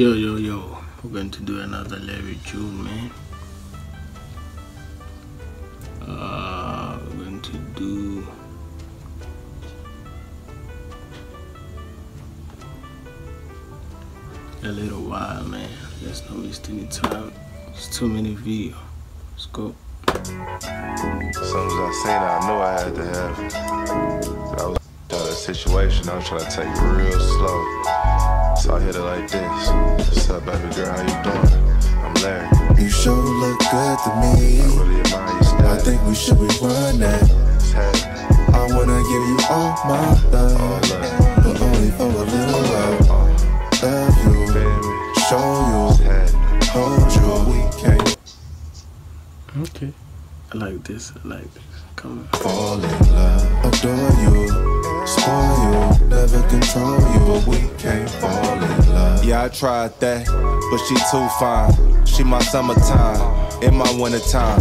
Yo, yo, yo. We're going to do another Larry June, man. Uh, we're going to do. A little while, man. Let's not waste any time. It's too many videos. Let's go. As soon as I seen it, I knew I had to have it. I was in a situation, I was trying to take it real slow. So I hit it like this. What's up, baby girl? How you doing? I'm Larry. You sure look good to me. I really admire your style. I think we should rewind that. It's heavy. I wanna give you all my All love, love. but only for a little while. Uh, Love you, baby. show It's you, heavy. hold you. We can't Okay. I like this. I like this. Come on. fall in love. Adore you, spoil you, never control you, but we can't fall in love. Yeah, I tried that, but she too fine. She my summertime, in my wintertime.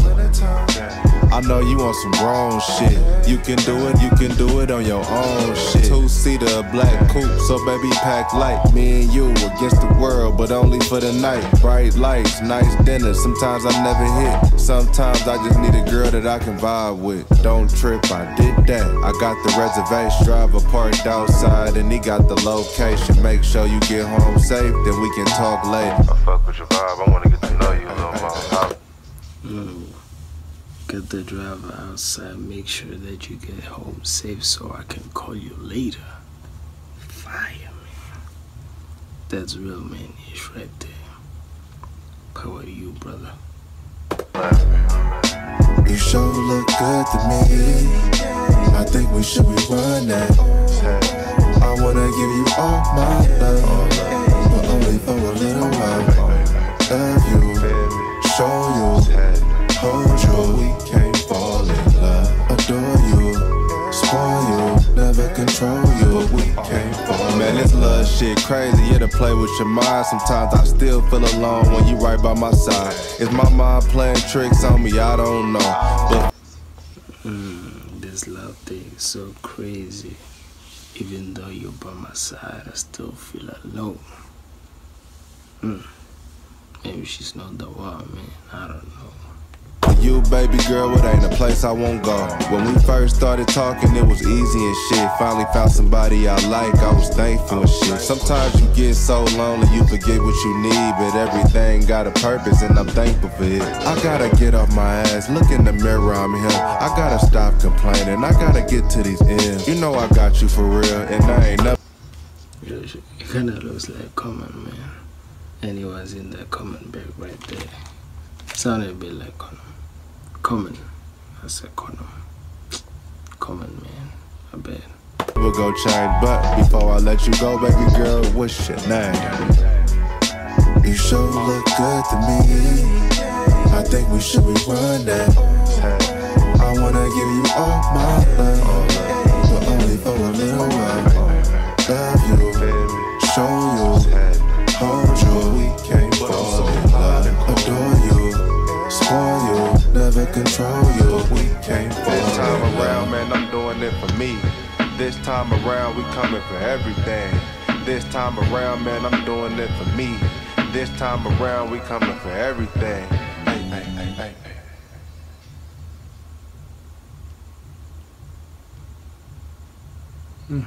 I know you want some wrong shit. You can do it, you can do it on your own shit. Two seater, black coupe, so baby pack light. Me and you against the world, but only for the night. Bright lights, nice dinner. Sometimes I never hit. Sometimes I just need a girl that I can vibe with. Don't trip, I did that. I got the reservation, driver parked outside, and he got the location. Make sure you get home safe, then we can talk later. I fuck with your vibe, I wanna get to know you a little more. Get the driver outside. Make sure that you get home safe so I can call you later. Fire, man. That's real man ish right there. Power to you, brother. You sure look good to me. I think we should rewind that. I wanna give you all my love, but only for a little while. Love you, show you, hold you. We can't fall in love. Adore you, spoil you, never control you, but we can't fall. Man, this love shit crazy. Yeah, to play with your mind. Sometimes I still feel alone when you right by my side. Is my mind playing tricks on me? I don't know. But Mm, this love thing is so crazy. Even though you're by my side, I still feel alone. Mm. Maybe she's not the one, man. I don't know. You, baby girl, it ain't a place I won't go. When we first started talking, it was easy and shit. Finally found somebody I like, I was thankful and shit. Sometimes you get so lonely, you forget what you need, but everything got a purpose, and I'm thankful for it. I gotta get off my ass, look in the mirror, I'm here. I gotta stop complaining, I gotta get to these ends. You know I got you for real, and I ain't she- It kind of looks like Common, man. And he was in the Common bag right there. Sounded a bit like Common. Common. I said Common. Common, man. I bet. We'll go change, but before I let you go, baby girl, what's your name? You sure look good to me. I think we should rewind that. I wanna give you all my love, control you. We can't This time in around, man, I'm doing it for me. This time around, we coming for everything. This time around, man, I'm doing it for me. This time around, we coming for everything. Hey, hey, hey, hey, hey.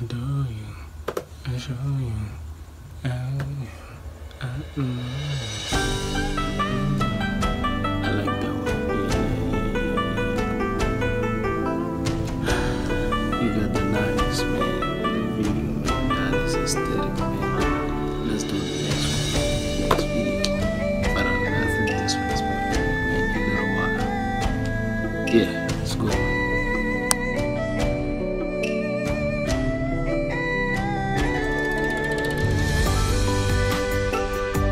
Adore you. I show you. I, I, mm. But